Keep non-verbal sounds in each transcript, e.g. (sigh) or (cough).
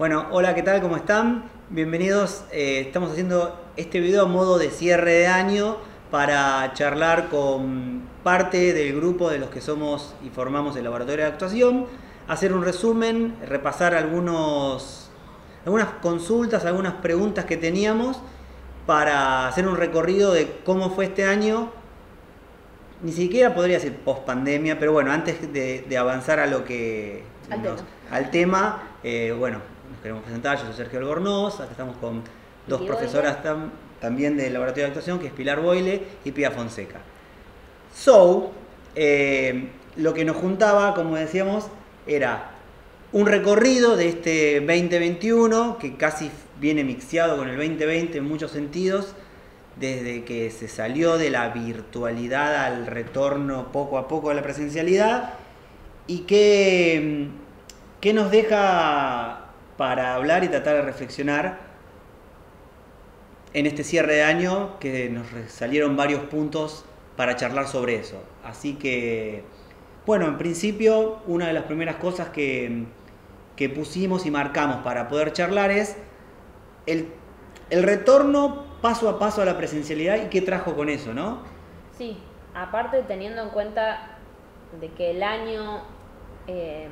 Bueno, hola, ¿qué tal? ¿Cómo están? Bienvenidos. Eh, estamos haciendo este video a modo de cierre de año para charlar con parte del grupo de los que somos y formamos el laboratorio de actuación, hacer un resumen, repasar algunos, algunas consultas, algunas preguntas que teníamos para hacer un recorrido de cómo fue este año. Ni siquiera podría decir post pandemia, pero bueno, antes de, avanzar a lo que al tema, al tema eh, bueno, queremos presentar, yo soy Sergio Albornoz, acá estamos con dos profesoras también del laboratorio de actuación, que es Pilar Boile y Pia Fonseca. So, eh, lo que nos juntaba, como decíamos, era un recorrido de este 2021, que casi viene mixeado con el 2020 en muchos sentidos, desde que se salió de la virtualidad al retorno poco a poco a la presencialidad, y que, que nos deja para hablar y tratar de reflexionar en este cierre de año que nos salieron varios puntos para charlar sobre eso. Así que, bueno, en principio una de las primeras cosas que, que pusimos y marcamos para poder charlar es el, el, retorno paso a paso a la presencialidad y qué trajo con eso, ¿no? Sí, aparte teniendo en cuenta de que el año... Eh,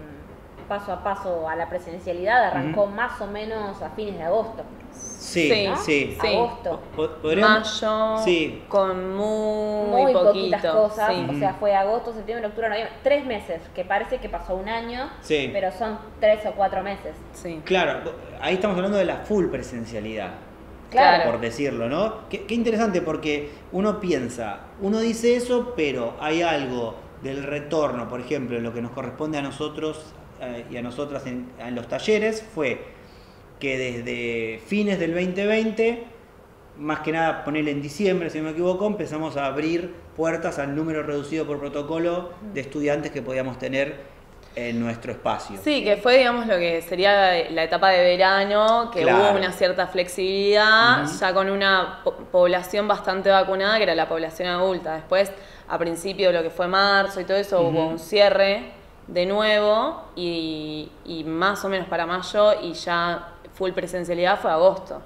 paso a paso a la presencialidad arrancó más o menos a fines de agosto. Sí, sí, sí. Agosto. Mayo, sí. con muy, muy poquitas cosas. O sea, fue agosto, septiembre, octubre, noviembre. Tres meses, que parece que pasó un año, pero son tres o cuatro meses. Sí. Claro, ahí estamos hablando de la full presencialidad. Claro. Por decirlo, ¿no? Qué, qué interesante porque uno piensa, uno dice eso, pero hay algo del retorno, por ejemplo, en lo que nos corresponde a nosotros y a nosotras en, los talleres fue que desde fines del 2020, más que nada ponerle en diciembre, si no me equivoco, empezamos a abrir puertas al número reducido por protocolo de estudiantes que podíamos tener en nuestro espacio. Sí, que fue, digamos, lo que sería la etapa de verano, que hubo una cierta flexibilidad, ya con una población bastante vacunada, que era la población adulta. Después, a principio de lo que fue marzo y todo eso, hubo un cierre de nuevo y, más o menos para mayo y ya full presencialidad fue agosto.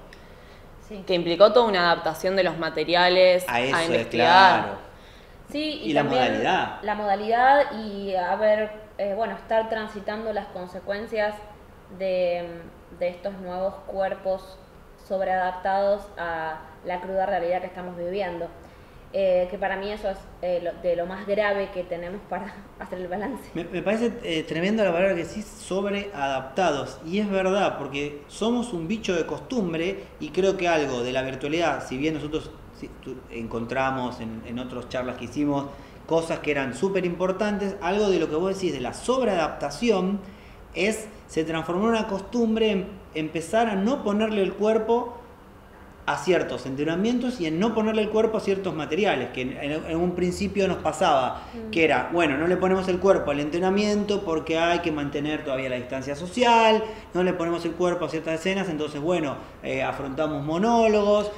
Que implicó toda una adaptación de los materiales a, investigar. Sí, y, la modalidad. La modalidad y a ver, eh, bueno, estar transitando las consecuencias de, de estos nuevos cuerpos sobreadaptados a la cruda realidad que estamos viviendo. Eh, que para mí eso es eh, de lo más grave que tenemos para (laughs) hacer el balance. Me, parece eh, tremendo la palabra que sí, sobre adaptados. Y es verdad, porque somos un bicho de costumbre y creo que algo de la virtualidad, si bien nosotros encontramos en, en otras charlas que hicimos cosas que eran súper importantes, algo de lo que vos decís de la sobreadaptación es, se transformó en una costumbre en empezar a no ponerle el cuerpo a ciertos entrenamientos y en no ponerle el cuerpo a ciertos materiales, que en, un principio nos pasaba, mm. que era, bueno, no le ponemos el cuerpo al entrenamiento porque hay que mantener todavía la distancia social, no le ponemos el cuerpo a ciertas escenas, entonces, bueno, eh, afrontamos monólogos,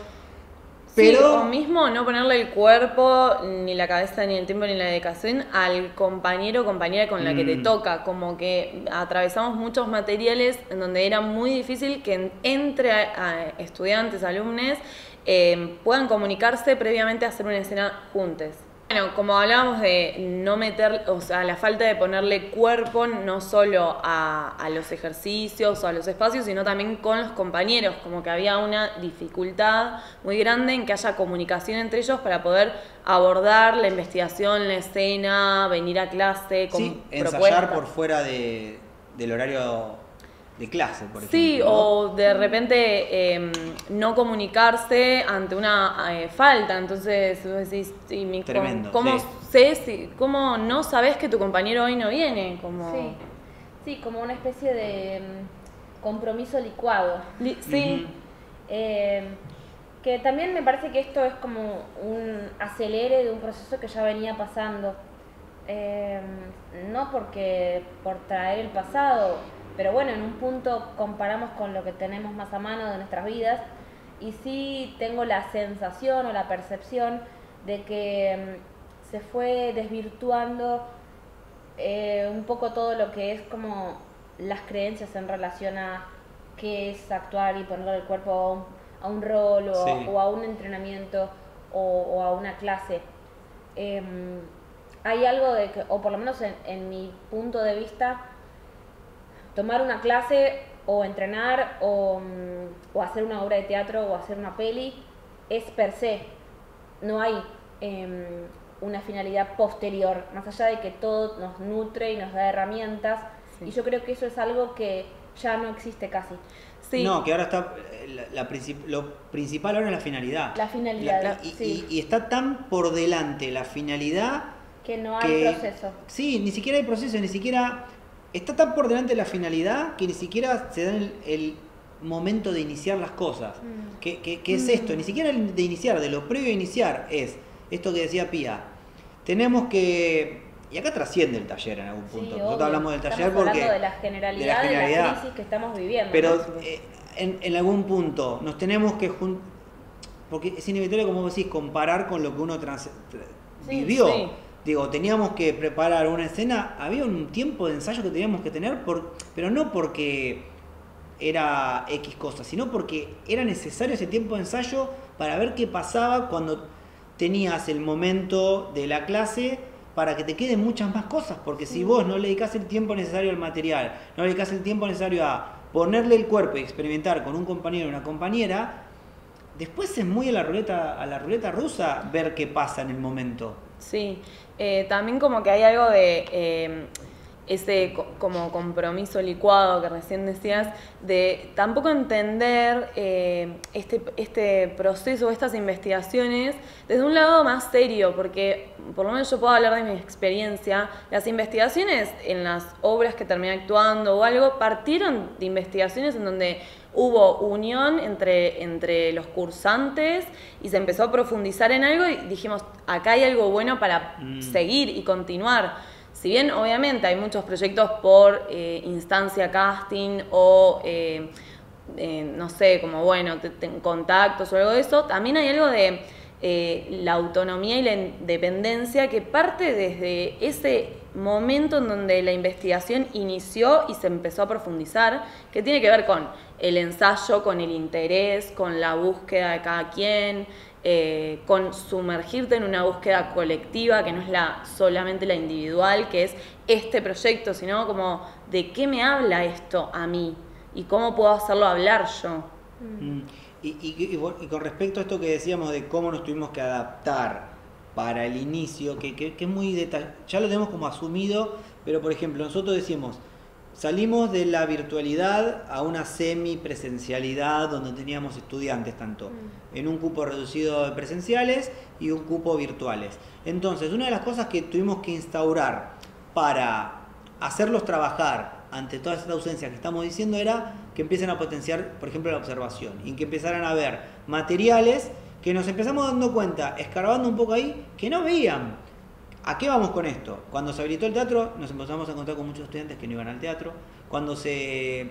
pero... o mismo no ponerle el cuerpo, ni la cabeza, ni el tiempo, ni la dedicación al compañero o compañera con la que te mm. toca. Como que atravesamos muchos materiales en donde era muy difícil que entre estudiantes, alumnos, eh, puedan comunicarse previamente a hacer una escena juntos. Bueno, como hablábamos de no meter, o sea, la falta de ponerle cuerpo no solo a, los ejercicios o a los espacios, sino también con los compañeros, como que había una dificultad muy grande en que haya comunicación entre ellos para poder abordar la investigación, la escena, venir a clase, con sí, ensayar por fuera de, del horario de clase, por ejemplo. Sí, o de repente em, no comunicarse ante una eh, falta. Entonces, vos decís, ¿cómo, sé si, cómo no sabes que tu compañero hoy no viene? Como... Sí. sí, como una especie de em, compromiso licuado. sí. Em, que también me parece que esto es como un acelere de un proceso que ya venía pasando. no porque por traer el pasado, pero bueno, en un punto comparamos con lo que tenemos más a mano de nuestras vidas y sí tengo la sensación o la percepción de que mm, se fue desvirtuando eh, un poco todo lo que es como las creencias en relación a qué es actuar y ponerle el cuerpo a un, rol o, a un entrenamiento o, a una clase. Em, hay algo de que, o por lo menos en, mi punto de vista, tomar una clase o entrenar o, o, hacer una obra de teatro o hacer una peli es per se. No hay em, una finalidad posterior, más allá de que todo nos nutre y nos da herramientas. Y yo creo que eso es algo que ya no existe casi. No, que ahora está. Eh, la, lo principal ahora es la finalidad. La finalidad. y, está tan por delante la finalidad. Que no hay proceso. Sí, ni siquiera hay proceso, ni siquiera. Está tan por delante la finalidad que ni siquiera se da el, momento de iniciar las cosas. Mm. ¿Qué, es esto? Mm. Ni siquiera de iniciar, de lo previo a iniciar es esto que decía Pía. Tenemos que y acá trasciende el taller en algún punto. Nosotros hablamos del taller estamos porque. de la generalidad de la, crisis que estamos viviendo. Pero eh, en, algún punto nos tenemos que juntar. Porque es inevitable, como vos decís, comparar con lo que uno vivió. Digo, teníamos que preparar una escena, había un tiempo de ensayo que teníamos que tener, por, pero no porque era X cosa, sino porque era necesario ese tiempo de ensayo para ver qué pasaba cuando tenías el momento de la clase para que te queden muchas más cosas, porque si vos no le dedicás el tiempo necesario al material, no le dedicás el tiempo necesario a ponerle el cuerpo y experimentar con un compañero o una compañera, después es muy a la ruleta, a la ruleta rusa ver qué pasa en el momento. Sí, eh, también como que hay algo de... Eh, ese como compromiso licuado que recién decías, de tampoco entender eh, este, este proceso, estas investigaciones, desde un lado más serio, porque por lo menos yo puedo hablar de mi experiencia, las investigaciones en las obras que terminé actuando o algo, partieron de investigaciones en donde hubo unión entre, entre los cursantes y se empezó a profundizar en algo y dijimos, acá hay algo bueno para mm. seguir y continuar si bien obviamente hay muchos proyectos por eh, instancia casting o, eh, eh, no sé, como bueno, contactos o algo de eso, también hay algo de la autonomía y la independencia que parte desde ese momento en donde la investigación inició y se empezó a profundizar, que tiene que ver con el ensayo, con el interés, con la búsqueda de cada quien, eh, con sumergirte en una búsqueda colectiva, que no es la, solamente la individual, que es este proyecto, sino como de qué me habla esto a mí y cómo puedo hacerlo hablar yo. Mm. Y, con respecto a esto que decíamos de cómo nos tuvimos que adaptar para el inicio, que, que es muy detallado, ya lo tenemos como asumido, pero por ejemplo, nosotros decimos, Salimos de la virtualidad a una semipresencialidad donde teníamos estudiantes tanto mm. en un cupo reducido de presenciales y un cupo virtuales. Entonces, una de las cosas que tuvimos que instaurar para hacerlos trabajar ante toda esta ausencia que estamos diciendo era que empiecen a potenciar, por ejemplo, la observación y que empezaran a ver materiales que nos empezamos dando cuenta, escarbando un poco ahí, que no veían ¿A qué vamos con esto? Cuando se habilitó el teatro, nos empezamos a encontrar con muchos estudiantes que no iban al teatro. Cuando se.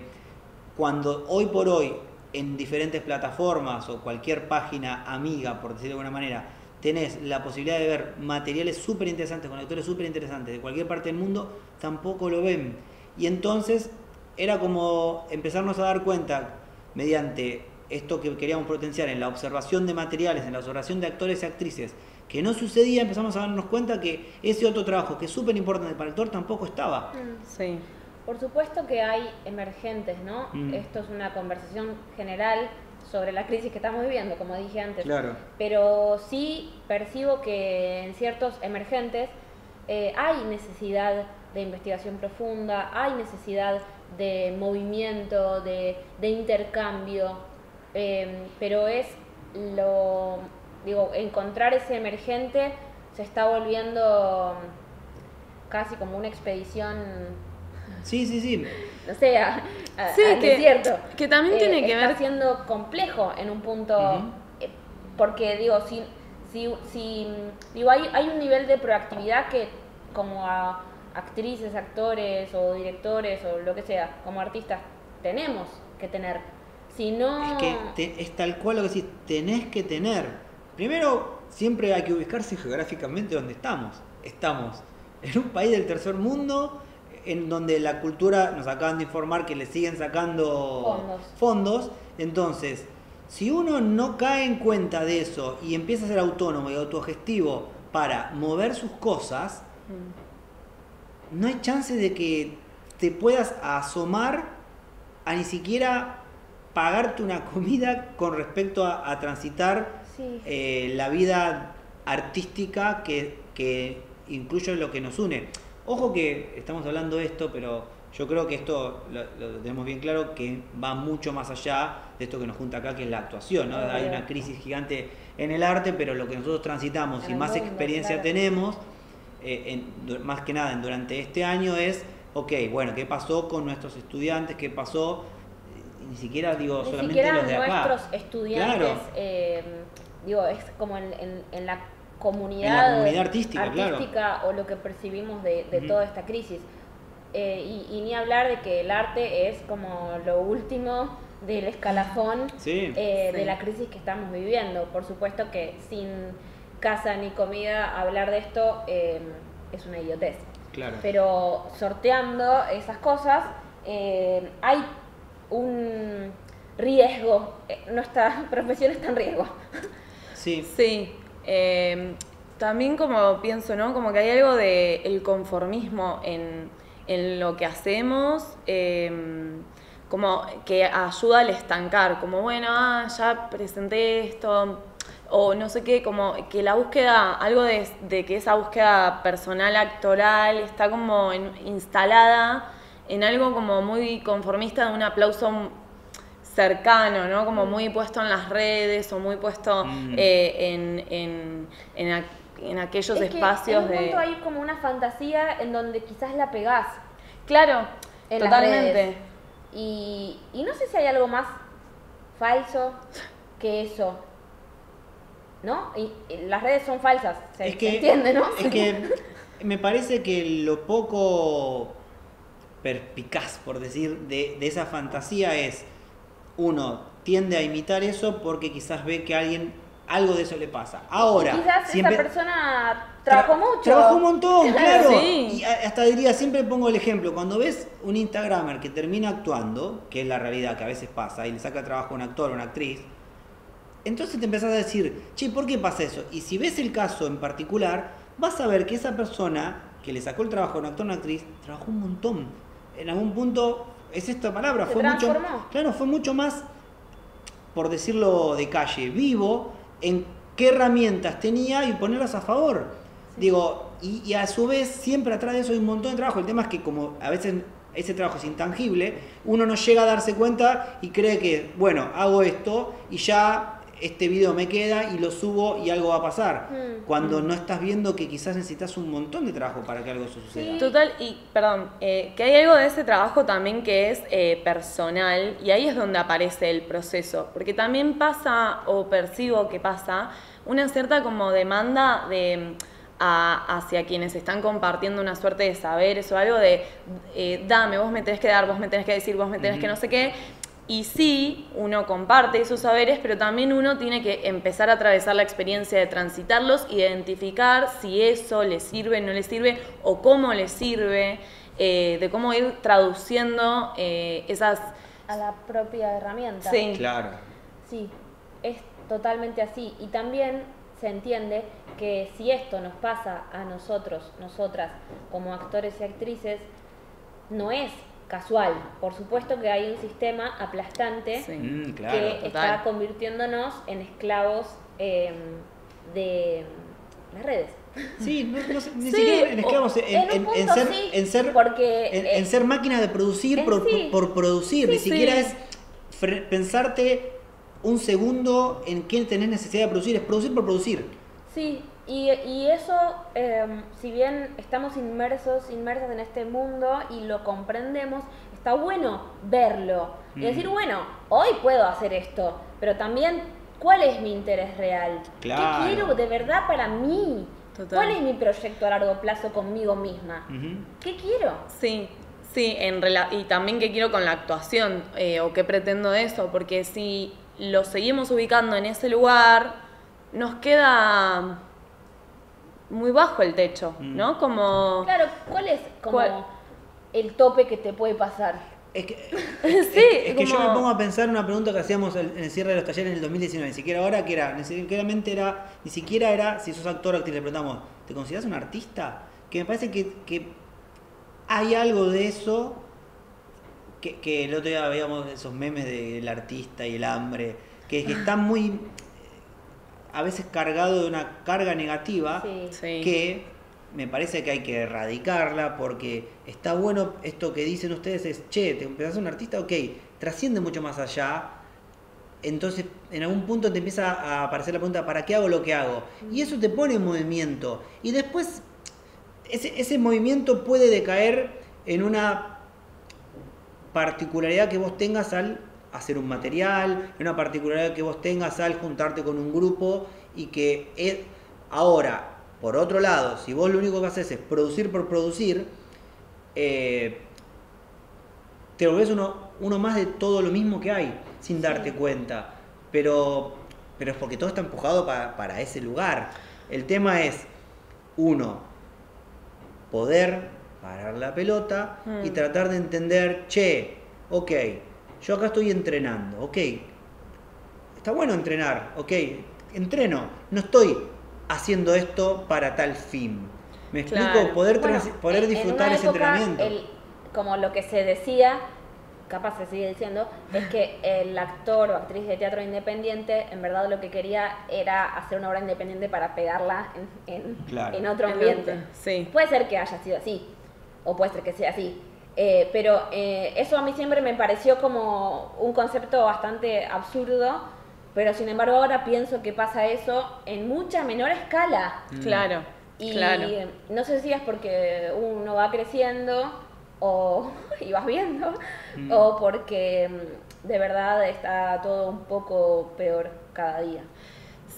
Cuando hoy por hoy, en diferentes plataformas o cualquier página amiga, por decirlo de alguna manera, tenés la posibilidad de ver materiales súper interesantes, con actores súper interesantes de cualquier parte del mundo, tampoco lo ven. Y entonces era como empezarnos a dar cuenta, mediante esto que queríamos potenciar en la observación de materiales, en la observación de actores y actrices, que no sucedía, empezamos a darnos cuenta que ese otro trabajo que es súper importante para el actor tampoco estaba. Mm. Sí. Por supuesto que hay emergentes, ¿no? Mm. Esto es una conversación general sobre la crisis que estamos viviendo, como dije antes. Claro. Pero sí percibo que en ciertos emergentes eh, hay necesidad de investigación profunda, hay necesidad de movimiento, de, intercambio, eh, pero es lo digo, encontrar ese emergente se está volviendo casi como una expedición. Sí, sí, sí. No sé, a, que, desierto. Que también tiene eh, que está ver. siendo complejo en un punto. Eh, porque, digo, si, si, si digo, hay, hay un nivel de proactividad que, como a actrices, actores o directores o lo que sea, como artistas, tenemos que tener. Si no. Es que es tal cual lo que decís, tenés que tener Primero, siempre hay que ubicarse geográficamente donde estamos. Estamos en un país del tercer mundo, en donde la cultura, nos acaban de informar que le siguen sacando fondos. Entonces, si uno no cae en cuenta de eso y empieza a ser autónomo y autogestivo para mover sus cosas, mm. No hay chance de que te puedas asomar a ni siquiera pagarte una (laughs) comida con respecto a, transitar eh, la vida artística que, que incluye lo que nos une. Ojo que estamos hablando de esto, pero yo creo que esto lo, tenemos bien claro que va mucho más allá de esto que nos junta acá, que es la actuación. ¿no? Hay una crisis gigante en el arte, pero lo que nosotros transitamos y más experiencia tenemos, eh, más que nada durante este año, es, ok, bueno, ¿qué pasó con nuestros estudiantes? ¿Qué pasó? Ni siquiera digo solamente los de acá. nuestros estudiantes, eh, digo, es como en, la comunidad, artística, o lo que percibimos de, toda esta crisis. Eh, y, ni hablar de que el arte es como lo último del escalafón eh, de la crisis que estamos viviendo. Por supuesto que sin casa ni comida hablar de esto eh, es una idiotez. Pero sorteando esas cosas, hay un riesgo, nuestra (laughs) profesión está en riesgo. Sí. Sí. también como pienso, ¿no? Como que hay algo de el conformismo en en lo que hacemos, em, como que ayuda al estancar, como bueno, ah, ya presenté esto, o no sé qué, como que la búsqueda, algo de, que esa búsqueda personal actoral está como instalada en algo como muy conformista de un aplauso cercano, ¿no? Como muy puesto en las redes o muy puesto mm. eh, en, en, en en aquellos espacios de... hay como una fantasía en donde quizás la pegás. Claro, totalmente. Y, y no sé si hay algo más falso que eso. ¿No? Y, las redes son falsas, se, es que, entiende, ¿no? Es que me parece que lo poco perpicaz, por decir, de, de esa fantasía es, uno tiende a imitar eso porque quizás ve que alguien algo de eso le pasa. Ahora, quizás esa persona trabajó mucho. Trabajó un montón, (laughs) claro. Y hasta diría, siempre pongo el ejemplo, cuando ves un Instagramer que termina actuando, que es la realidad que a veces pasa, y le saca trabajo a un actor o una actriz, entonces te empezás a decir, che, ¿por qué pasa eso? Y si ves el caso en particular, vas a ver que esa persona que le sacó el trabajo a un actor o una actriz, trabajó un montón. En algún punto, es esta palabra, fue mucho, claro, fue mucho más, por decirlo de calle, vivo en qué herramientas tenía y ponerlas a favor. Digo, y, a su vez siempre atrás de eso hay un montón de trabajo. El tema es que como a veces ese trabajo es intangible, uno no llega a darse cuenta y cree que, bueno, hago esto y ya este video me queda y lo subo y algo va a pasar. Mm. Cuando mm. no estás viendo que quizás necesitas un montón de trabajo para que algo suceda. Total, y perdón, eh, que hay algo de ese trabajo también que es eh, personal y ahí es donde aparece el proceso, porque también pasa, o percibo que pasa, una cierta como demanda de... hacia quienes están compartiendo una suerte de saberes o algo de eh, dame, vos me tenés que dar, vos me tenés que decir, vos me tenés que no sé qué, y sí, uno comparte esos saberes, pero también uno tiene que empezar a atravesar la experiencia de transitarlos, identificar si eso le sirve, no le sirve, o cómo le sirve, eh, de cómo ir traduciendo eh, esas... A la propia herramienta. Sí. Claro. Sí, es totalmente así. Y también se entiende que si esto nos pasa a nosotros, nosotras, como actores y actrices, no es casual. Por supuesto que hay un sistema aplastante mm, que está convirtiéndonos en esclavos em, de las redes. Sí, no, ni siquiera en esclavos, en, ser, en, ser, porque, en, ser máquina de producir por, por, producir, ni siquiera es pensarte un segundo en quién tenés necesidad de producir, es producir por producir. Sí, y, y eso, em, si bien estamos inmersos, inmersas en este mundo y lo comprendemos, está bueno verlo y decir, bueno, hoy puedo hacer esto, pero también, ¿cuál es mi interés real? ¿Qué quiero de verdad para mí? ¿Cuál es mi proyecto a largo plazo conmigo misma? ¿Qué quiero? Sí, sí, en y también qué quiero con la actuación eh, o qué pretendo de eso, porque si lo seguimos ubicando en ese lugar, nos queda muy bajo el techo, mm. ¿no? Como... Claro, ¿cuál es como el tope que te puede pasar. Es que, (laughs) es, que yo me pongo a pensar una pregunta que hacíamos en el cierre de los talleres en el 2019, ni siquiera ahora que era, ni siquiera era, ni siquiera era si sos actor o actriz, le preguntamos, ¿te consideras un artista? Que me parece que, que hay algo de eso, que, que, el otro día veíamos esos memes del artista y el hambre, que, que (laughs) está muy, a veces cargado de una carga negativa, que me parece que hay que erradicarla porque está bueno esto que dicen ustedes es, che, te empezás a un artista, ok, trasciende mucho más allá. Entonces, en algún punto te empieza a aparecer la pregunta, ¿para qué hago lo que hago? Y eso te pone en movimiento. Y después, ese, ese movimiento puede decaer en una particularidad que vos tengas al hacer un material, en una particularidad que vos tengas al juntarte con un grupo y que es, ahora por otro lado, si vos lo único que haces es producir por producir, eh, te volvés uno, uno más de todo lo mismo que hay, sin darte cuenta. Pero, pero es porque todo está empujado para, ese lugar. El tema es, uno, poder parar la pelota y mm. tratar de entender, che, ok, yo acá estoy entrenando, ok, está bueno entrenar, ok, entreno, no estoy haciendo esto para tal fin. ¿Me explico? Poder, poder disfrutar ese entrenamiento. como lo que se decía, capaz se sigue diciendo, es que el actor o actriz de teatro independiente en verdad lo que quería era hacer una obra independiente para pegarla en, en, otro ambiente. Sí. Puede ser que haya sido así, o puede ser que sea así. Eh, pero eh, eso a mí siempre me pareció como un concepto bastante absurdo pero sin embargo ahora pienso que pasa eso en mucha menor escala. Mm. Claro. Y no sé si es porque uno va creciendo o (laughs) y vas viendo, mm. o porque mm, de verdad está todo un poco peor cada día.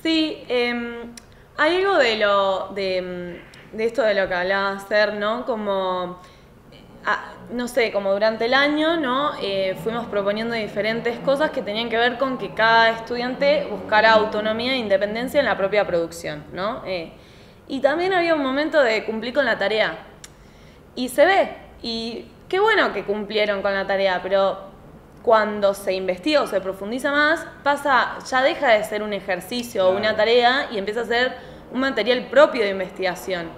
Sí, em, hay algo de lo de, de, esto de lo que hablaba Ser, ¿no? Como no sé, como durante el año, ¿no? Eh, fuimos proponiendo diferentes cosas que tenían que ver con que cada estudiante buscara autonomía e independencia en la propia producción, ¿no? Eh, y también había un momento de cumplir con la tarea. Y se ve, y qué bueno que cumplieron con la tarea, pero cuando se investiga o se profundiza más, pasa, ya deja de ser un ejercicio o una tarea y empieza a ser un material propio de investigación.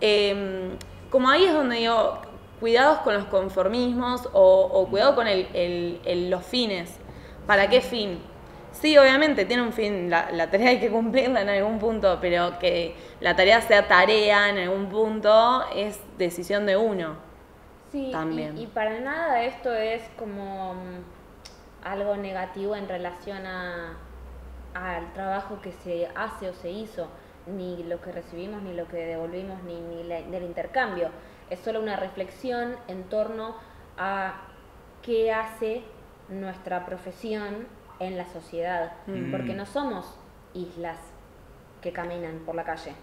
Em, como ahí es donde digo, cuidados con los conformismos o, cuidado con los fines. ¿Para qué fin? Sí, obviamente tiene un fin, la, tarea hay que cumplirla en algún punto, pero que la tarea sea tarea en algún punto es decisión de uno. Sí, también. Y, para nada esto es como mm, algo negativo en relación a, al trabajo que se hace o se hizo, ni lo que recibimos, ni lo que devolvimos, ni, ni del intercambio es solo una reflexión en torno a qué hace nuestra profesión en la sociedad, mm. porque no somos islas que caminan por la calle,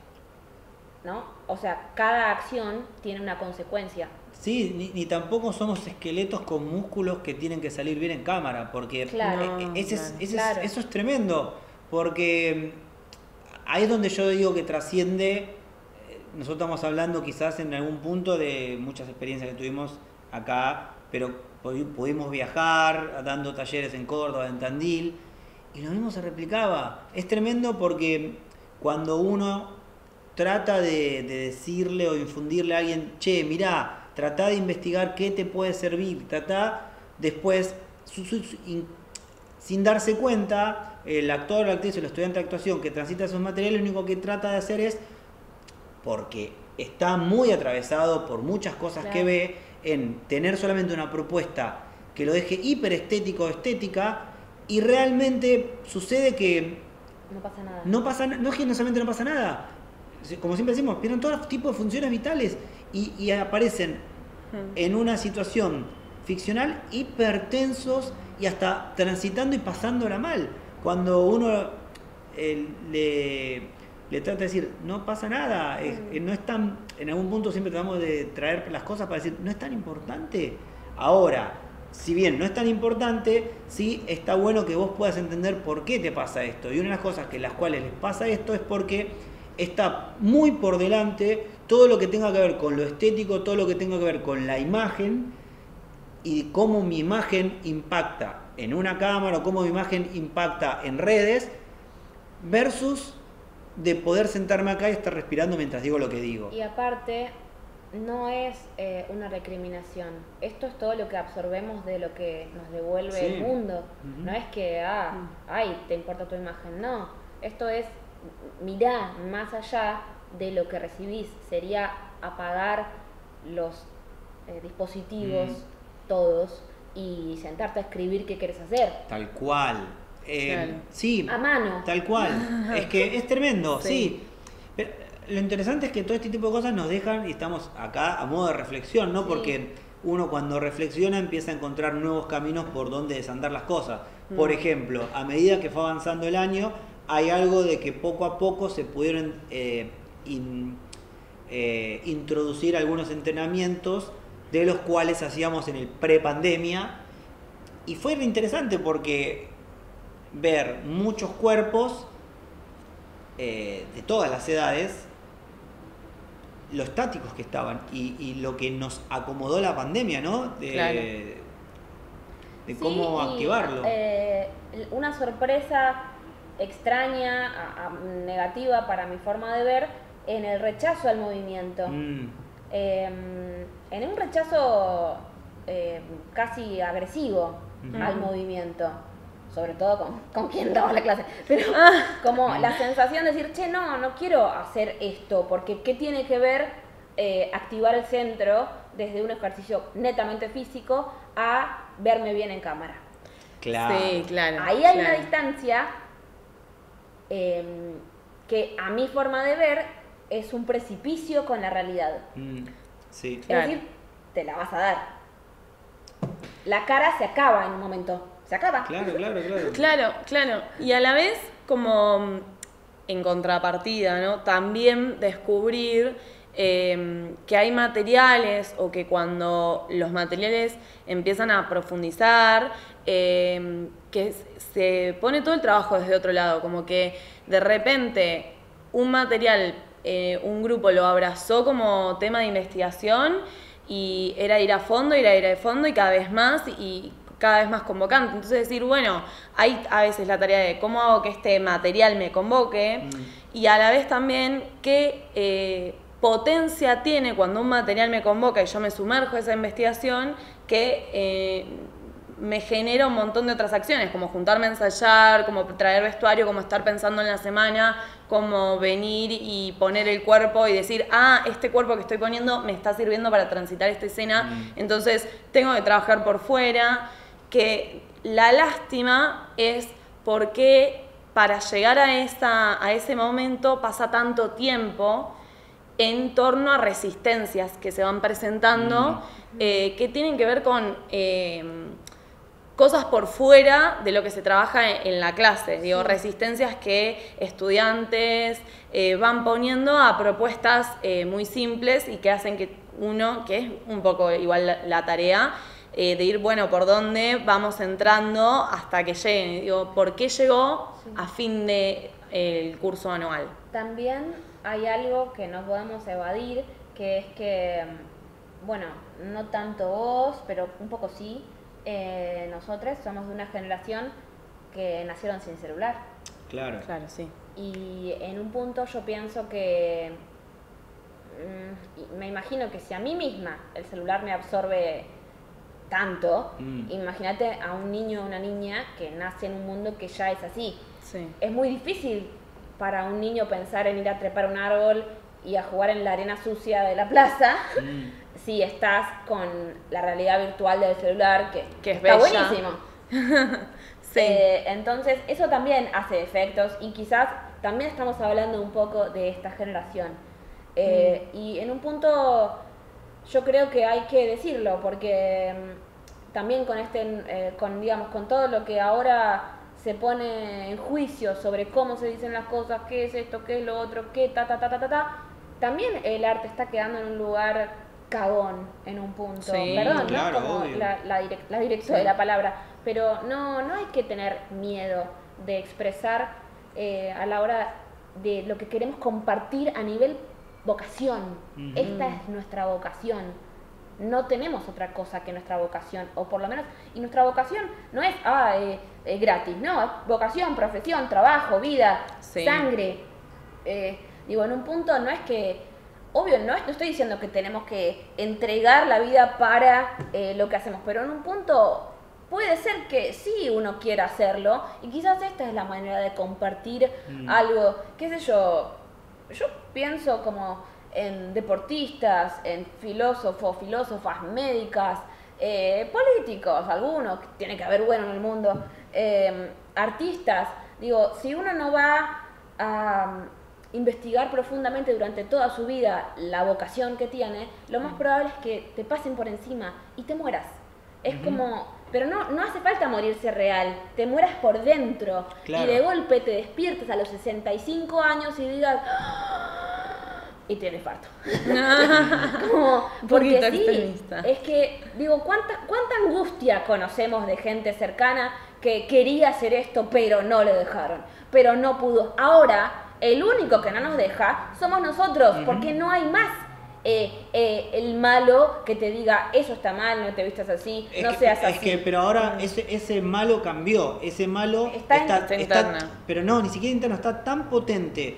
¿no? O sea, cada acción tiene una consecuencia. Sí, ni, tampoco somos esqueletos con músculos que tienen que salir bien en cámara, porque eso es tremendo, porque ahí es donde yo digo que trasciende nosotros estamos hablando quizás en algún punto de muchas experiencias que tuvimos acá, pero pudimos viajar dando talleres en Córdoba, en Tandil, y lo mismo se replicaba. Es tremendo porque cuando uno trata de, decirle o infundirle a alguien, che, mirá, trata de investigar qué te puede servir, trata después, sin darse cuenta, el actor, la actriz o el estudiante de actuación que transita esos materiales, lo único que trata de hacer es porque está muy atravesado por muchas cosas que ve en tener solamente una propuesta que lo deje hiper estético o estética y realmente sucede que no pasa nada. No pasa no es que no solamente no pasa nada. Como siempre decimos, pierden todos los tipos de funciones vitales y, aparecen hmm. en una situación ficcional hipertensos y hasta transitando y pasándola mal. Cuando uno eh, le le trata de decir, no pasa nada, mm. no es tan, en algún punto siempre tratamos de traer las cosas para decir, no es tan importante. Ahora, si bien no es tan importante, sí está bueno que vos puedas entender por qué te pasa esto. Y una de las cosas que las cuales les pasa esto es porque está muy por delante todo lo que tenga que ver con lo estético, todo lo que tenga que ver con la imagen y cómo mi imagen impacta en una cámara o cómo mi imagen impacta en redes versus de poder sentarme acá y estar respirando mientras digo lo que digo. Y aparte, no es eh, una recriminación. Esto es todo lo que absorbemos de lo que nos devuelve el mundo. No es que, ah, mm. ay, te importa tu imagen. No, esto es, mirá más allá de lo que recibís. Sería apagar los eh, dispositivos, mm. todos, y sentarte a escribir qué quieres hacer. Tal cual. Eh, sí. A mano. Tal cual. (laughs) es que es tremendo, sí. Pero lo interesante es que todo este tipo de cosas nos dejan y estamos acá a modo de reflexión, ¿no? Porque uno cuando reflexiona empieza a encontrar nuevos caminos por donde desandar las cosas. Por mm. ejemplo, a medida que fue avanzando el año, hay algo de que poco a poco se pudieron eh, eh, introducir algunos entrenamientos de los cuales hacíamos en el pre-pandemia. Y fue interesante porque ver muchos cuerpos eh, de todas las edades, lo estáticos que estaban y, lo que nos acomodó la pandemia, ¿no? De, de cómo activarlo. Eh, una sorpresa extraña, negativa para mi forma de ver, en el rechazo al movimiento. Mm. Em, en un rechazo eh, casi agresivo al movimiento sobre todo con, con quien daba la clase, pero ah. como la sensación de decir, che, no, no quiero hacer esto, porque ¿qué tiene que ver eh, activar el centro desde un ejercicio netamente físico a verme bien en cámara? Claro. Sí, claro. Ahí hay una distancia em, que a mi forma de ver es un precipicio con la realidad. Mm, sí. Es decir, te la vas a dar. La cara se acaba en un momento se acaba. Claro, claro, claro. Claro, claro. Y a la vez, como mm, en contrapartida, ¿no? También descubrir em, que hay materiales o que cuando los materiales empiezan a profundizar, em, que se pone todo el trabajo desde otro lado, como que de repente un material, eh, un grupo lo abrazó como tema de investigación y era ir a fondo, ir a ir a fondo y cada vez más y cada vez más convocante. Entonces decir, bueno, hay a veces la tarea de cómo hago que este material me convoque mm. y a la vez también qué eh, potencia tiene cuando un material me convoca y yo me sumerjo a esa investigación que eh, me genera un montón de otras acciones, como juntarme a ensayar, como traer vestuario, como estar pensando en la semana, como venir y poner el cuerpo y decir, ah, este cuerpo que estoy poniendo me está sirviendo para transitar esta escena, mm. entonces tengo que trabajar por fuera que la lástima es porque para llegar a, a ese momento pasa tanto tiempo en torno a resistencias que se van presentando, mm. eh, que tienen que ver con eh, cosas por fuera de lo que se trabaja en, la clase, digo, resistencias que estudiantes eh, van poniendo a propuestas muy simples y que hacen que uno, que es un poco igual la tarea, eh, de ir, bueno, por dónde vamos entrando hasta que llegue. Digo, ¿por qué llegó a fin del de, curso anual? También hay algo que no podemos evadir, que es que, bueno, no tanto vos, pero un poco sí, eh, nosotros somos de una generación que nacieron sin celular. Claro. Claro, sí. Y en un punto yo pienso que mm, me imagino que si a mí misma el celular me absorbe tanto, mm. imagínate a un niño o una niña que nace en un mundo que ya es así. Es muy difícil para un niño pensar en ir a trepar un árbol y a jugar en la arena sucia de la plaza mm. (laughs) si estás con la realidad virtual del celular, que, que está buenísimo. (laughs) Eh, entonces, eso también hace efectos y quizás también estamos hablando un poco de esta generación. Eh, mm. Y en un punto yo creo que hay que decirlo, porque mm, también con este, eh, con digamos, con todo lo que ahora se pone en juicio sobre cómo se dicen las cosas, qué es esto, qué es lo otro, qué ta ta ta ta ta ta, también el arte está quedando en un lugar cagón en un punto, perdón, ¿no? como la, la, la dirección de la palabra, pero no, no hay que tener miedo de expresar eh, a la hora de lo que queremos compartir a nivel vocación, esta es nuestra vocación. No tenemos otra cosa que nuestra vocación, o por lo menos, y nuestra vocación no es ah, eh, eh, gratis, no, es vocación, profesión, trabajo, vida, sangre. Eh, digo, en un punto no es que, obvio, no, estoy diciendo que tenemos que entregar la vida para lo que hacemos, pero en un punto puede ser que sí uno quiera hacerlo y quizás esta es la manera de compartir mm. algo, qué sé yo, yo pienso como en deportistas, en filósofos, filósofas, médicas, eh, políticos, algunos, tiene que haber bueno en el mundo, eh, artistas, digo, si uno no va a investigar profundamente durante toda su vida la vocación que tiene, lo más mm. probable es que te pasen por encima y te mueras. Es como pero no, no hace falta morirse real, te mueras por dentro y de golpe te despiertas a los 65 años y digas ¡Ah!", y tienes parto. (laughs) porque sí, es que digo, ¿cuánta, cuánta angustia conocemos de gente cercana que quería hacer esto pero no le dejaron, pero no pudo. Ahora, el único que no nos deja somos nosotros, porque no hay más eh, eh, el malo que te diga eso está mal, no te vistas así, no seas así. Es que, pero ahora mm. ese, ese malo cambió, ese malo está, pero no, ni siquiera interno, está tan potente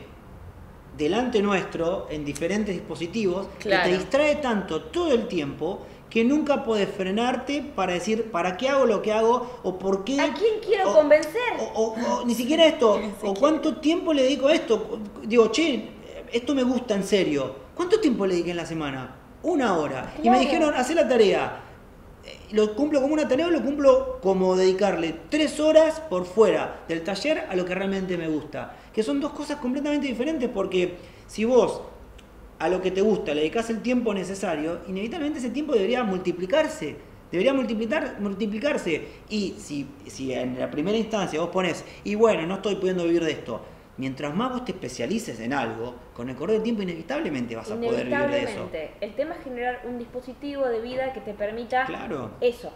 delante nuestro en diferentes dispositivos que te distrae tanto todo el tiempo que nunca puedes frenarte para decir para qué hago lo que hago o por qué. ¿A quién quiero convencer? O, ni siquiera esto, (laughs) o cuánto tiempo le dedico a esto. Digo, che, esto me gusta en serio ¿Cuánto tiempo le dediqué en la semana? Una hora. Y me dijeron, hacer la tarea. Eh, ¿Lo cumplo como una tarea o lo cumplo como dedicarle tres horas por fuera del taller a lo que realmente me gusta? Que son dos cosas completamente diferentes porque si vos a lo que te gusta le dedicas el tiempo necesario, inevitablemente ese tiempo debería multiplicarse. Debería multiplicar, multiplicarse. Y si, si en la primera instancia vos pones, y bueno, no estoy pudiendo vivir de esto, mientras más vos te especialices en algo, con el correr del tiempo inevitablemente vas a poder vivir de eso. El tema es generar un dispositivo de vida que te permita eso.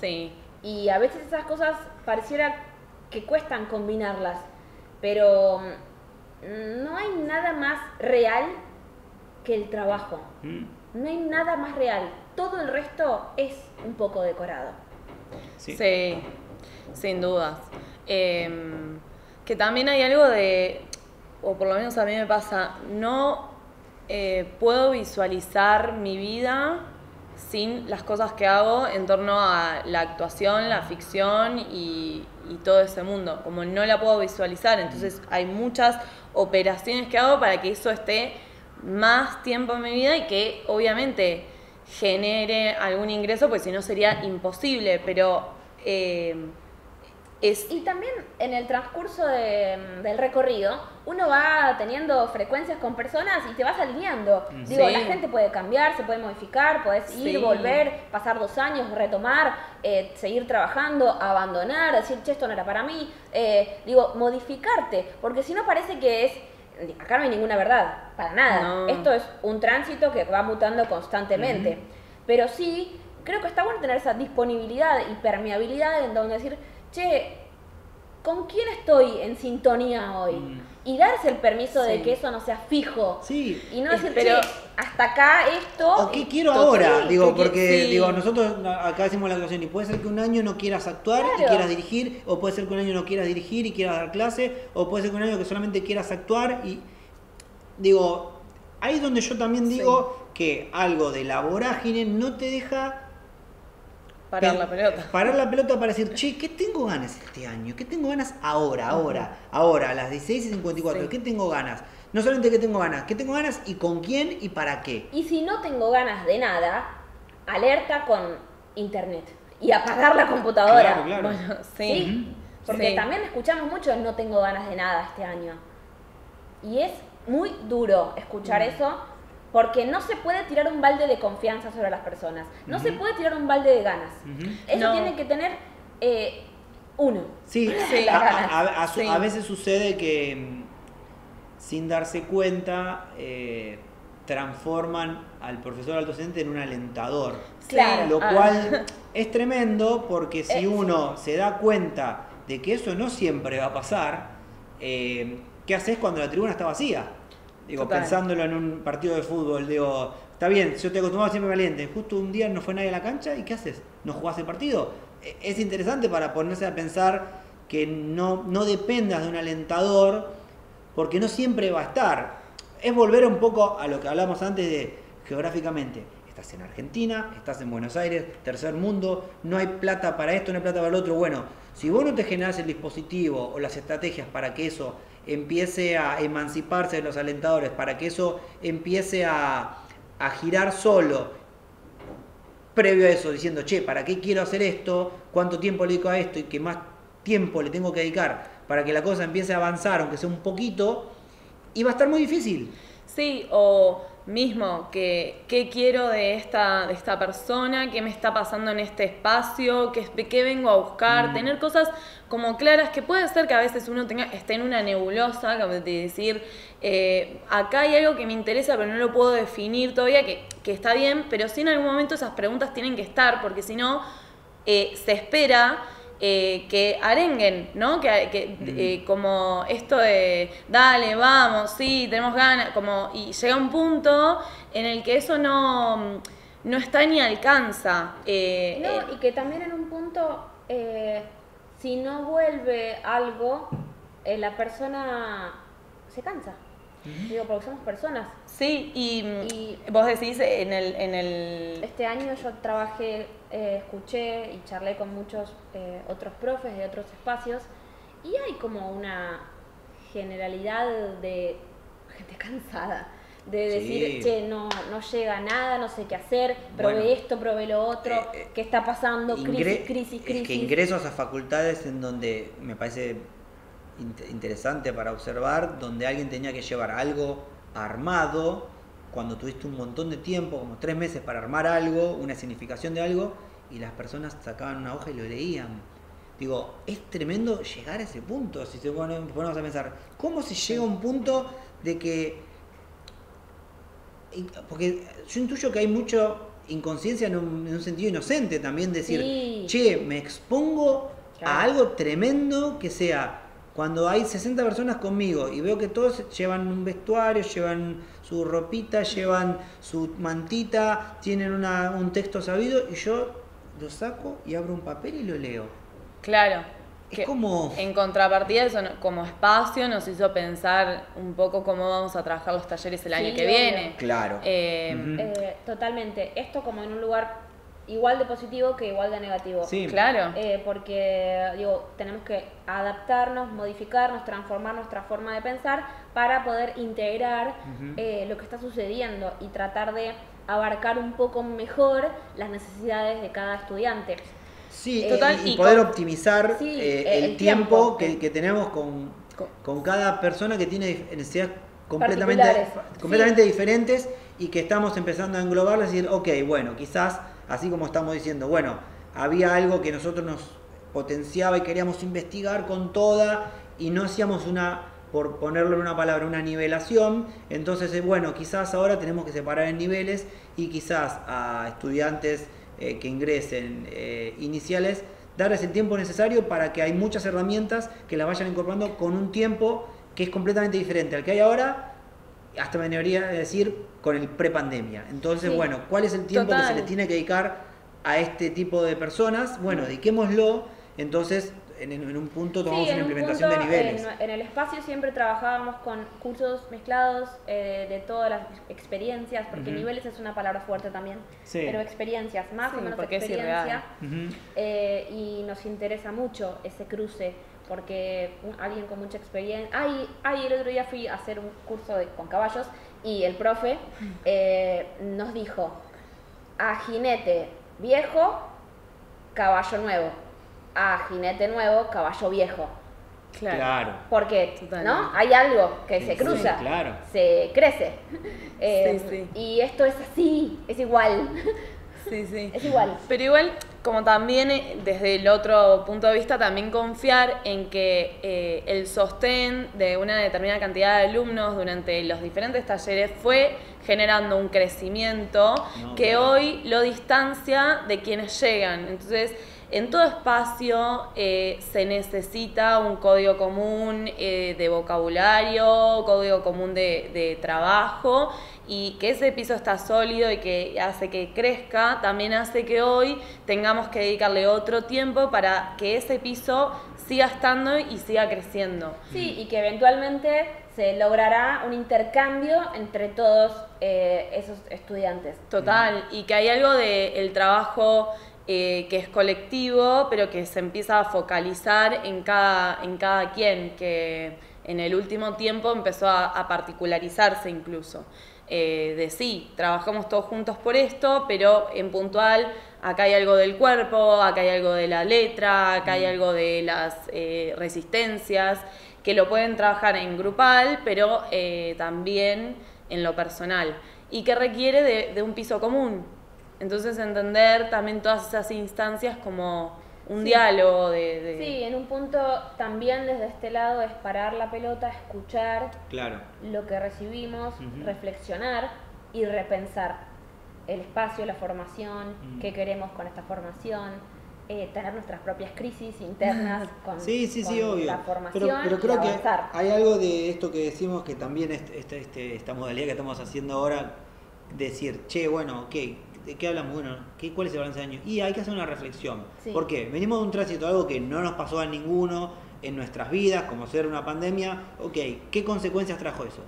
Sí. Y a veces esas cosas pareciera que cuestan combinarlas, pero mm, no hay nada más real que el trabajo. Mm. No hay nada más real. Todo el resto es un poco decorado. Sí, sin dudas. Em, que también hay algo de, o por lo menos a mí me pasa, no eh, puedo visualizar mi vida sin las cosas que hago en torno a la actuación, la ficción y, todo ese mundo. Como no la puedo visualizar, entonces hay muchas operaciones que hago para que eso esté más tiempo en mi vida y que obviamente genere algún ingreso, pues si no sería imposible, pero eh, y también en el transcurso del recorrido, uno va teniendo frecuencias con personas y te vas alineando. Mm. Digo, la gente puede cambiar, se puede modificar, puedes ir, volver, pasar dos años, retomar, eh, seguir trabajando, abandonar, decir, che, esto no era para mí. Eh, digo, modificarte, porque si no parece que es acá no hay ninguna verdad, para nada. Esto es un tránsito que va mutando constantemente. Pero sí, creo que está bueno tener esa disponibilidad y permeabilidad en donde decir, che, ¿con quién estoy en sintonía hoy? Mm. Y darse el permiso de que eso no sea fijo. Sí. Y no decir, pero hasta acá esto. O qué quiero ahora, digo, porque digo, nosotros acá decimos la actuación y puede ser que un año no quieras actuar y quieras dirigir, o puede ser que un año no quieras dirigir y quieras dar clase, o puede ser que un año que solamente quieras actuar y digo, ahí es donde yo también digo que algo de la vorágine no te deja Parar la pelota. (laughs) Parar la pelota para decir, che, ¿qué tengo ganas este año? ¿Qué tengo ganas ahora, ahora, ahora, a las 16 y 54? ¿Qué tengo ganas? No solamente qué tengo ganas, ¿qué tengo ganas y con quién y para qué? Y si no tengo ganas de nada, alerta con internet y apagar la computadora. Claro, claro. sí. Porque también escuchamos mucho no tengo ganas de nada este año. Y es muy duro escuchar eso porque no se puede tirar un balde de confianza sobre las personas. No se puede tirar un balde de ganas. Eso tiene que tener eh, uno. Sí, (laughs) a, veces sucede que mm, sin darse cuenta eh, transforman al profesor al docente en un alentador. Claro. Lo ah. cual (laughs) es tremendo porque si eh, uno se da cuenta de que eso no siempre va a pasar, ¿qué haces cuando la tribuna está vacía? Digo, pensándolo en un partido de fútbol, digo, está bien, yo te acostumbrado siempre caliente, justo un día no fue nadie a la cancha y ¿qué haces? ¿No jugás el partido? E, es interesante para ponerse a pensar que no, no dependas de un alentador, porque no siempre va a estar. Es volver un poco a lo que hablamos antes de geográficamente. Estás en Argentina, estás en Buenos Aires, tercer mundo, no hay plata para esto, no hay plata para el otro. Bueno, si vos no te generas el dispositivo o las estrategias para que eso empiece a emanciparse de los alentadores, para que eso empiece a, a girar solo, previo a eso, diciendo, che, ¿para qué quiero hacer esto? ¿Cuánto tiempo le dedico a esto? Y qué más tiempo le tengo que dedicar para que la cosa empiece a avanzar, aunque sea un poquito, y va a estar muy difícil. Sí, o mismo, que, qué quiero de esta, de esta persona, qué me está pasando en este espacio, qué, qué vengo a buscar, mm. tener cosas como claras, que puede ser que a veces uno tenga, esté en una nebulosa, de decir, eh, acá hay algo que me interesa, pero no lo puedo definir todavía, que, que, está bien, pero sí en algún momento esas preguntas tienen que estar, porque si no, eh, se espera eh, que arenguen, ¿no? Que, que mm. eh, como esto de, dale, vamos, sí, tenemos ganas, como, y llega un punto en el que eso no, no está ni alcanza. Eh, no, y que también en un punto, si no vuelve algo, la persona se cansa. Digo, porque somos personas. Sí, y, vos decís en el, en el... Este año yo trabajé, eh, escuché y charlé con muchos eh, otros profes de otros espacios y hay como una generalidad de gente (laughs) cansada. De decir, che, no, no llega nada, no sé qué hacer, probé esto, probé lo otro, eh, ¿qué está pasando? crisis, crisis, crisis. que ingresos a facultades en donde me parece interesante para observar, donde alguien tenía que llevar algo armado, cuando tuviste un montón de tiempo, como tres meses para armar algo, una significación de algo, y las personas sacaban una hoja y lo leían. Digo, es tremendo llegar a ese punto, si se ponemos a pensar, ¿cómo se llega a un punto de que... Porque yo intuyo que hay mucha inconsciencia en un, sentido inocente también, decir, che, me expongo a algo tremendo que sea cuando hay 60 personas conmigo y veo que todos llevan un vestuario, llevan su ropita, llevan su mantita, tienen un texto sabido y yo lo saco y abro un papel y lo leo. Claro. Es como... En contrapartida, eso como espacio nos hizo pensar un poco cómo vamos a trabajar los talleres el año que viene. Claro. Eh, eh, totalmente. Esto como en un lugar igual de positivo que igual de negativo. Sí, claro. Eh, porque, digo, tenemos que adaptarnos, modificarnos, transformar nuestra forma de pensar para poder integrar eh, lo que está sucediendo y tratar de abarcar un poco mejor las necesidades de cada estudiante. Sí, eh, y, poder optimizar el, tiempo, que, tenemos con, con, cada persona que tiene necesidades completamente, completamente diferentes y que estamos empezando a englobar, y decir, ok, bueno, quizás así como estamos diciendo, bueno, había algo que nosotros nos potenciaba y queríamos investigar con toda y no hacíamos una, por ponerlo en una palabra, una nivelación, entonces, eh, bueno, quizás ahora tenemos que separar en niveles y quizás a estudiantes eh, que ingresen eh, iniciales, darles el tiempo necesario para que hay muchas herramientas que las vayan incorporando con un tiempo que es completamente diferente al que hay ahora hasta me debería decir con el prepandemia. Entonces, bueno, ¿cuál es el tiempo que se le tiene que dedicar a este tipo de personas? Bueno, dediquémoslo. Entonces, en, un punto tomamos una implementación de niveles. En, el espacio siempre trabajábamos con cursos mezclados eh, de todas las experiencias, porque niveles es una palabra fuerte también, pero experiencias, más o menos experiencia. Eh, y nos interesa mucho ese cruce porque alguien con mucha experiencia... Ay, ay, el otro día fui a hacer un curso con caballos y el profe eh, nos dijo, a jinete viejo, caballo nuevo, a jinete nuevo, caballo viejo. Claro. Porque, ¿no? Hay algo que se cruza, claro. se crece. Eh, y esto es así, es igual. Sí, sí. (laughs) Es igual. Pero igual, como también eh, desde el otro punto de vista, también confiar en que eh, el sostén de una determinada cantidad de alumnos durante los diferentes talleres fue generando un crecimiento que hoy lo distancia de quienes llegan. Entonces, en todo espacio eh, se necesita un código común eh, de vocabulario, código común de, trabajo y que ese piso está sólido y que hace que crezca, también hace que hoy tengamos que dedicarle otro tiempo para que ese piso siga estando y siga creciendo. Sí, y que eventualmente se logrará un intercambio entre todos eh, esos estudiantes. Total, y que hay algo del el trabajo eh, que es colectivo, pero que se empieza a focalizar en cada, en cada quien, que en el último tiempo empezó a, particularizarse incluso. Eh, de sí, trabajamos todos juntos por esto, pero en puntual acá hay algo del cuerpo, acá hay algo de la letra, acá hay mm. algo de las eh, resistencias, que lo pueden trabajar en grupal, pero también en lo personal, y que requiere de un piso común, entonces entender también todas esas instancias como un diálogo de, Sí, en un punto también desde este lado es parar la pelota, escuchar claro. lo que recibimos, reflexionar y repensar el espacio, la formación, qué queremos con esta formación, eh, tener nuestras propias crisis internas (laughs) con, sí, sí, sí, obvio. la formación. Pero, creo que hay algo de esto que decimos que también este, este, esta modalidad que estamos haciendo ahora, decir, che, bueno, ok, ¿De qué hablamos? Bueno, ¿qué, ¿cuál es el balance de año? Y hay que hacer una reflexión. ¿Por qué? Venimos de un tránsito, algo que no nos pasó a ninguno en nuestras vidas, como ser una pandemia. Ok, ¿qué consecuencias trajo eso?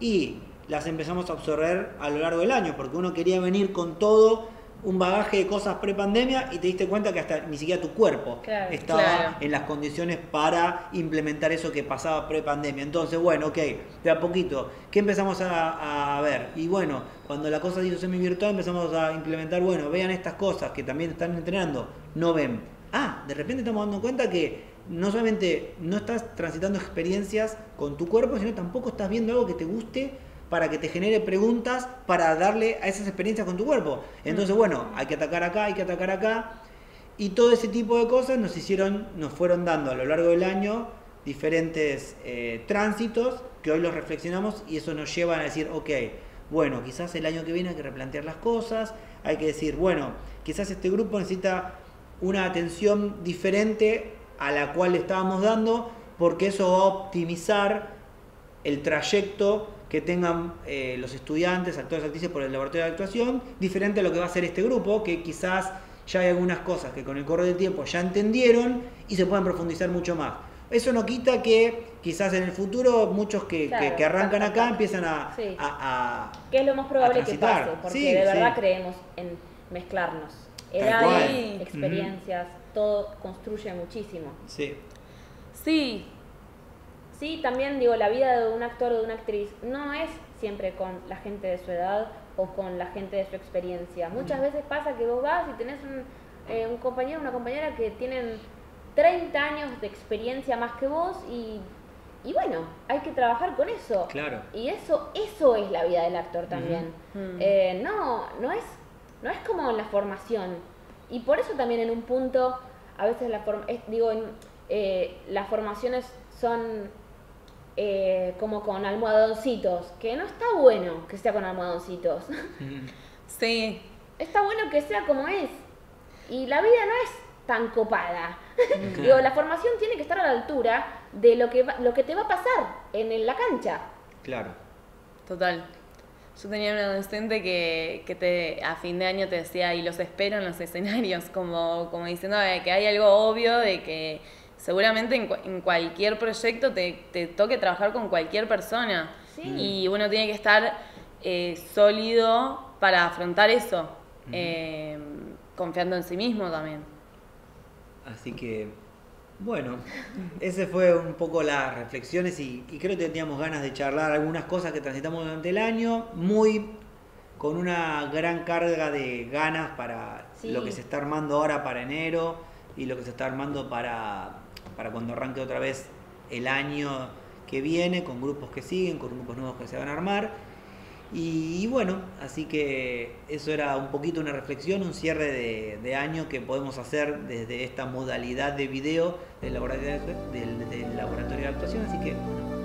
Y las empezamos a absorber a lo largo del año, porque uno quería venir con todo un bagaje de cosas pre-pandemia y te diste cuenta que hasta ni siquiera tu cuerpo estaba en las condiciones para implementar eso que pasaba pre-pandemia. Entonces, bueno, ok, de a poquito, ¿qué empezamos a, ver? Y bueno, cuando la cosa se hizo semi-virtual empezamos a implementar, bueno, vean estas cosas que también están entrenando, no ven. Ah, de repente estamos dando cuenta que no solamente no estás transitando experiencias con tu cuerpo, sino tampoco estás viendo algo que te guste para que te genere preguntas para darle a esas experiencias con tu cuerpo. Entonces, mm. bueno, hay que atacar acá, hay que atacar acá. Y todo ese tipo de cosas nos hicieron, nos fueron dando a lo largo del año diferentes eh, tránsitos que hoy los reflexionamos y eso nos lleva a decir, ok, bueno, quizás el año que viene hay que replantear las cosas, hay que decir, bueno, quizás este grupo necesita una atención diferente a la cual le estábamos dando, porque eso va a optimizar el trayecto que tengan eh, los estudiantes, actores, actrices por el laboratorio de actuación, diferente a lo que va a hacer este grupo, que quizás ya hay algunas cosas que con el correr del tiempo ya entendieron y se pueden profundizar mucho más. Eso no quita que quizás en el futuro muchos que, que, arrancan acá empiezan a, a, Que es lo más probable que pase, porque de verdad creemos en mezclarnos. Edades, experiencias, todo construye muchísimo. Sí. Sí, Sí, también digo, la vida de un actor o de una actriz no es siempre con la gente de su edad o con la gente de su experiencia. Muchas veces pasa que vos vas y tenés un, eh, un compañero o una compañera que tienen 30 años de experiencia más que vos y, y, bueno, hay que trabajar con eso. Claro. Y eso, eso es la vida del actor también. Mm. Eh, no, no es, no es como la formación. Y por eso también en un punto, a veces la forma, digo, en, eh, las formaciones son eh, como con almohadoncitos, que no está bueno que sea con almohadoncitos. (laughs) Sí. Está bueno que sea como es. Y la vida no es tan copada. (laughs) Digo, la formación tiene que estar a la altura de lo que, lo que te va a pasar en la cancha. Claro. Total. Yo tenía un adolescente que, que te, a fin de año te decía, y los espero en los escenarios, (laughs) como, como diciendo que hay algo obvio de que seguramente en, cualquier proyecto te, toque trabajar con cualquier persona. Y uno tiene que estar eh, sólido para afrontar eso, eh, confiando en sí mismo también. Así que, bueno, ese fue un poco las reflexiones y, creo que teníamos ganas de charlar algunas cosas que transitamos durante el año, muy con una gran carga de ganas para lo que se está armando ahora para enero y lo que se está armando para para cuando arranque otra vez el año que viene, con grupos que siguen, con grupos nuevos que se van a armar. Y, bueno, así que eso era un poquito una reflexión, un cierre de, año que podemos hacer desde esta modalidad de video del laboratorio del, laboratorio de actuación. Así que, gracias.